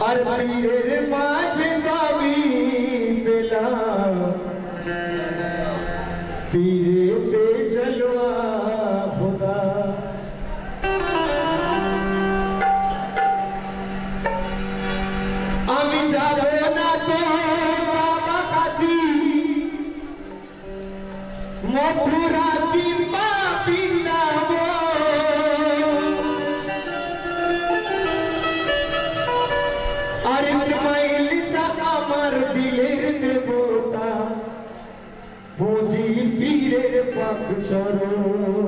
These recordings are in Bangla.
আর পীরের মাঝে দাবি ইসমাইল আমার দিলের দেবতা বুঝি পীরের পাক চরণ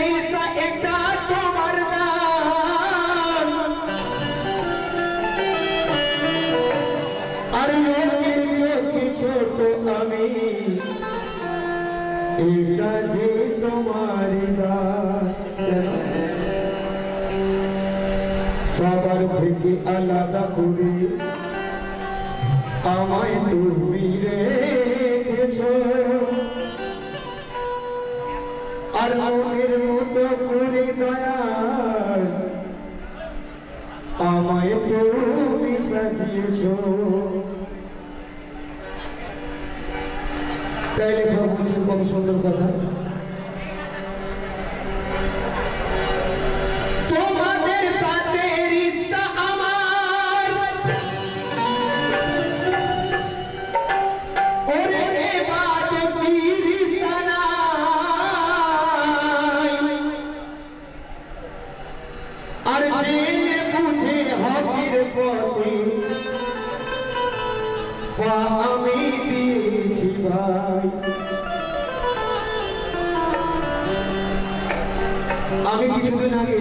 ইসমাইল সা তোমার দান। আর লোকের চোখে ছোট আমি, এটা যে তোমার দান। সবার থেকে আলাদা করে আমায় তুমি আর মনের মতো করে দয়া আমায় তুমি সাজিয়েছ তাই লেখা বলছে কত সুন্দর কথা পথে। আমি দিয়েছি ভাই। আমি কিছুদিন আগে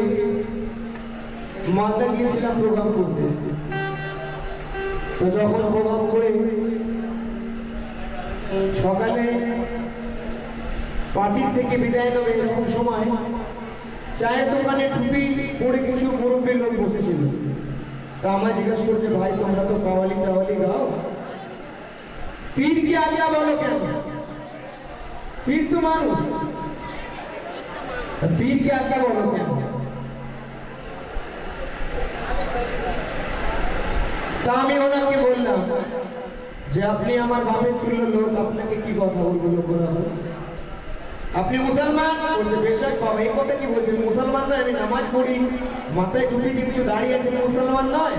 মালদা গিয়েছিলাম প্রোগ্রাম করতে। তো যখন প্রোগ্রাম করে সকালে পার্টির থেকে বিদায় নেবে এরকম সময় চায়ের দোকানে টুপি পরে কিছু মুরব্বীর লোক বসেছিল। তা আমায় জিজ্ঞাসা করছে, ভাই, তোমরা তো কাওয়ালি টাওয়ালি গাও? পীর কি আল্লাহ বলো কেন? পীর তো মানুষ। পীর কি আল্লাহ বলো কেন? তা আমি ওনাকে বললাম যে, আপনি আমার বাপের তুল্য লোক, আপনাকে কি কথা বলব লোক আপনি মুসলমান? বলছে, বেশক বাবা, এই কথা কি বলছেন? মুসলমান নয়, আমি নামাজ পড়ি। মাথায় টুপি দিচ্ছি দাঁড়িয়ে আছেন মুসলমান নয়?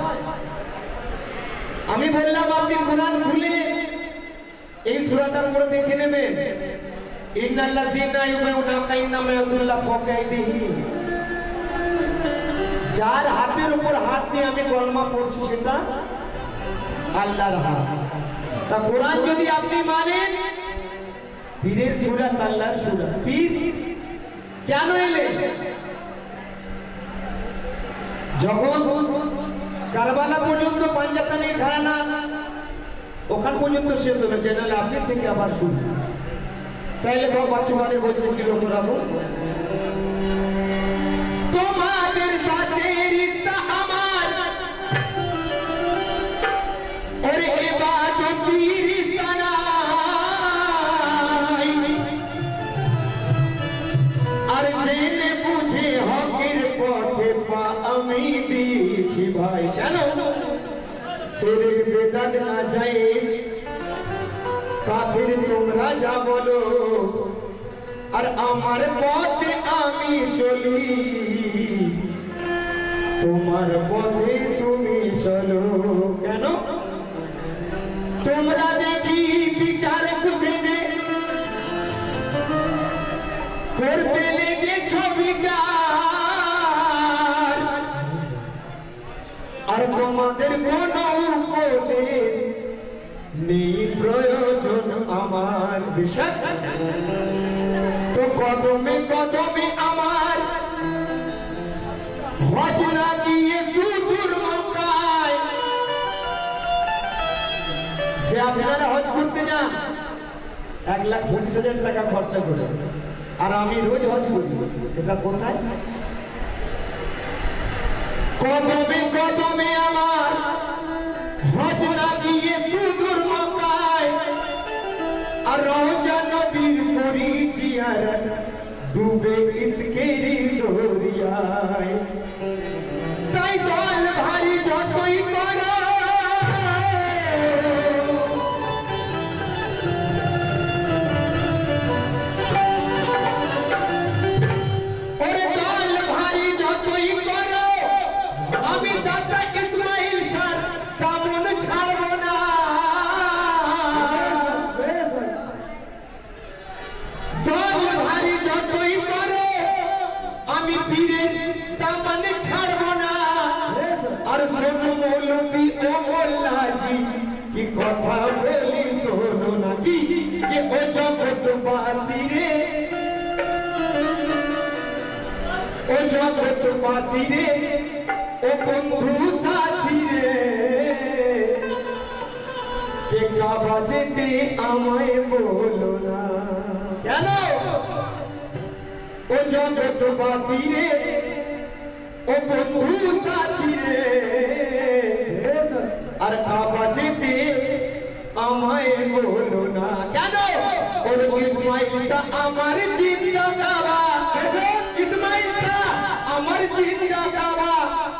আমি বললাম, আপনি কোরআন খুলে এই সূরাটার উপরে দেখে নেবেন। যার হাতের উপর হাত দিয়ে আমি কলমা পড়ছি, সেটা আল্লাহর হাত। তা কোরআন যদি আপনি মানেন পীরের সুরাত আল্লাহর সুরাত পীর কেন এলে? যখন কারবালা পর্যন্ত পাঞ্জাতানির ধারণা, ওখান পর্যন্ত শেষ হলো জেনারেল আপনি থেকে আবার শুরু তাইলে তো বাচ্চাদের বলছেন কি লোক আর আমার পথে আমি চলি। তোমার পথে তুমি চলো। কেন? তোমরা দেখি বিচার খুঁজে করতে লেগেছ বিচার। আর তোমাদের কোন উপদেশ নেই, প্রয়োজন আমার বিষয়। কদমে কদমে আমার হজ দিয়ে সুদূর যে আপনারা হজ করতে যান, এক লাখ পঁচিশ হাজার টাকা খরচা করে। আর আমি রোজ হজ করি। সেটা কোথায়? কদমে কদমে আমার হজ না प्यारा डूबे इसके डोरिया ও জগৎবাসী রে ও বন্ধু সাথী বাজেতে আমায় বলো না। কেন? ও জগৎবাসী রে ও বন্ধু সাথী আর আবাজেতে আমায় বলো না। কেন? ওর ইসমাইল আমার জীবন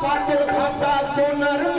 पाटिल खाता सोनर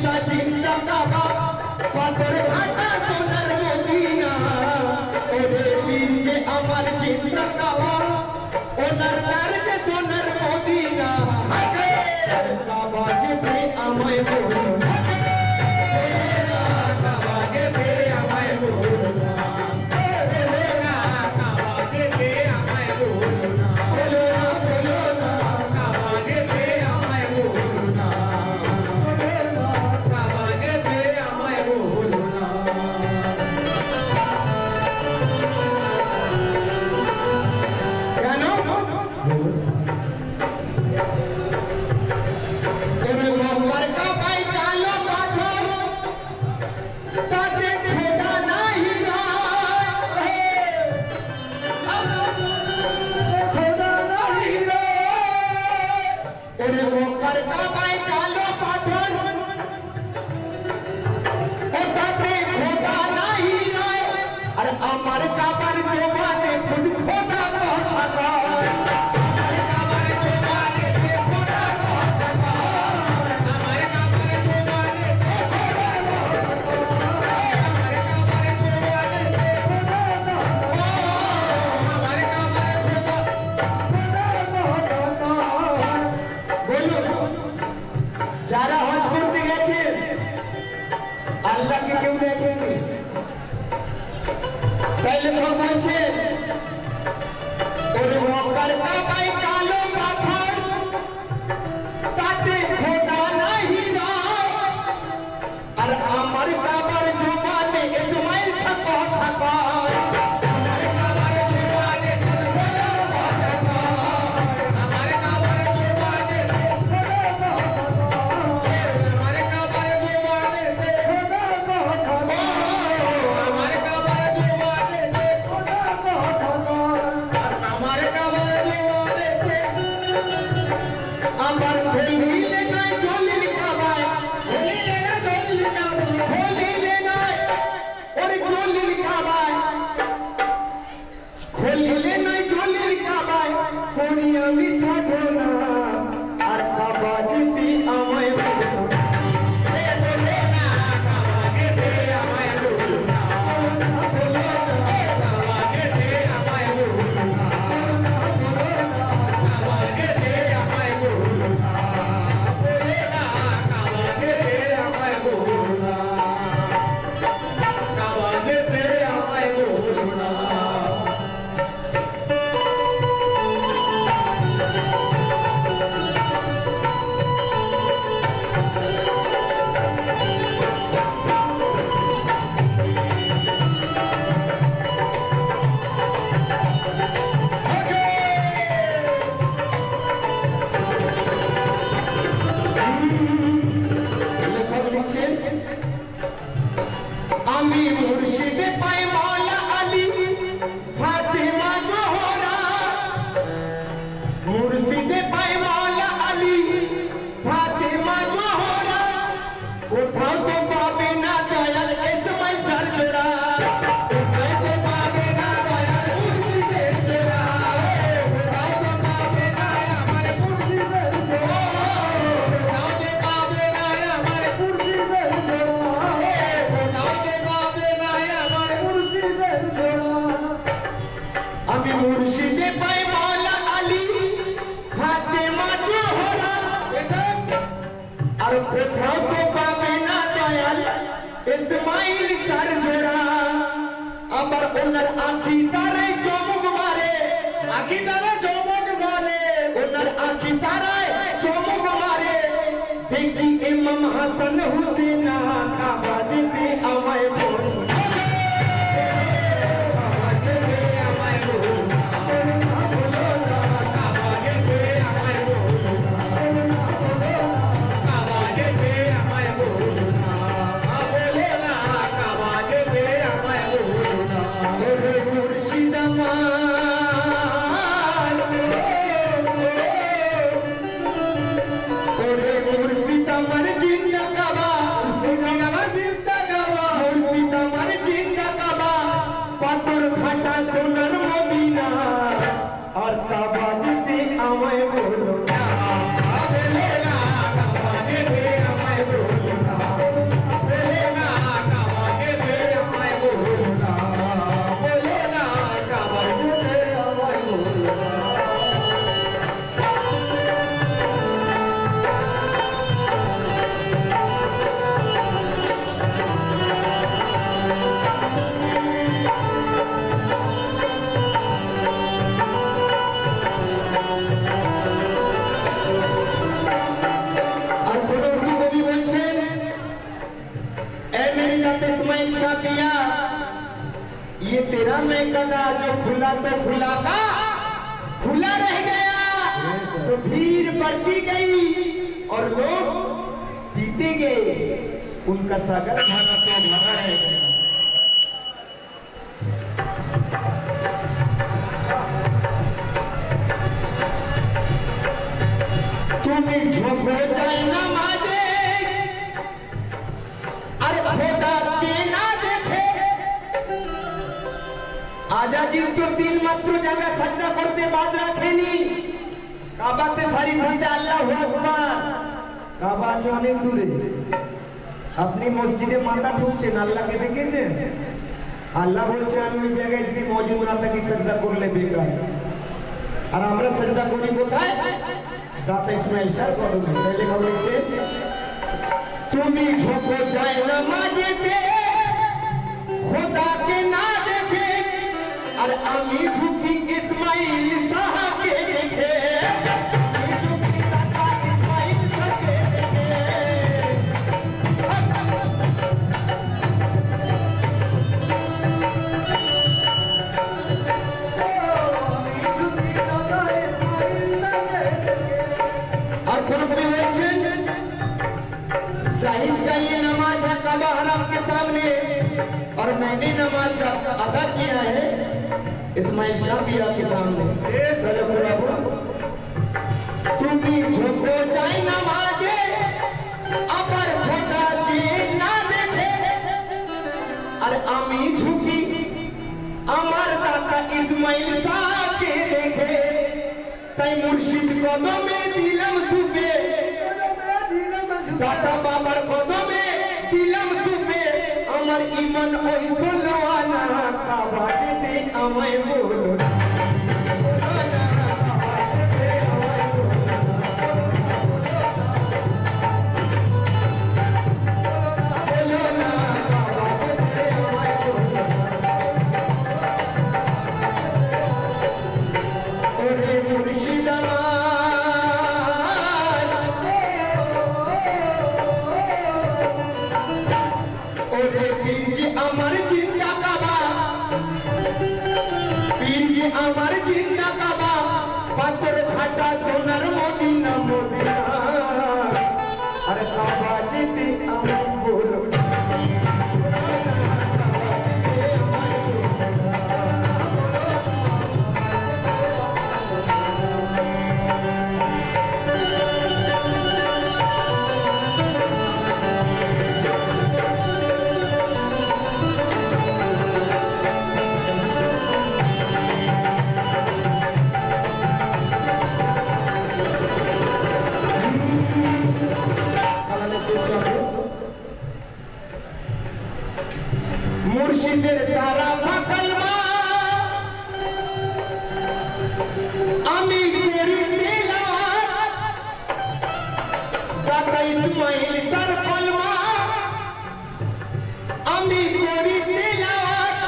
জিন্দা জিন্দা কাবা পাথর ভাটা সোনার মদিনা। ওরে পীর যে আমার জিন্দা কাবা ওনার তার যে আমায় ইমাম হাসান হুসেন খাবা ये तेरा कदा जो खुला तो खुला का खुला रह गया। तो भीड़ बढ़ती गई और लोग पीते गए। उनका सागर भरा तो भरा रह गया तुम झोंको जाएगा আজাজির তো তিন মাত্র জায়গা করতে বাদ রাখেনি। কাবাতে সারি আল্লাহ কাবা আছে অনেক দূরে। আপনি মসজিদে মাথা ঠুকছেন, আল্লাহকে দেখেছেন আল্লাহ বলছে, আমি ওই জায়গায় যদি মজুদ না থাকি, সাজদা করলে বেকার। আর আমরা সাজদা করি কোথায়? দাতা কদমে তাই লেখা হয়েছে, তুমি ঝোঁকো যায় না মাঝেতে দেখে আর আমি ঝুঁকি ইসমাইল ইসমাইল তাকে দেখে, তাই মুর্শিদ কদমে দিলাম সুপে। দাদা বাবার কদমে দিলাম সুপে। আমার ইমান ওই সোলোয়ানা খাওয়া যেতে আমায় বলো দাদা ইসমাইল সার কলমা আমি করি তেলাওয়াত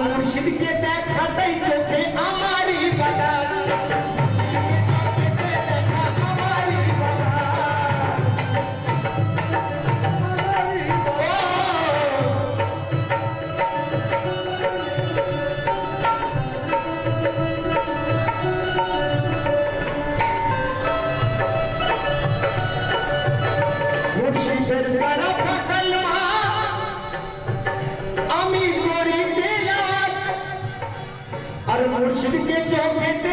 মুর্শিদকে দেখাটাই চোখে আমারই বাগান মুর্শিদকে আমি করি দিলাম আর মুর্শিদকে চোখেতে